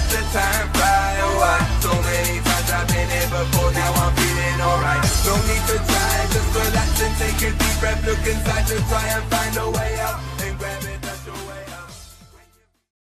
let the time fly away. So many times I've been here before, now I'm feeling alright. No need to try, just relax and take a deep breath. Look inside to try and find a way out.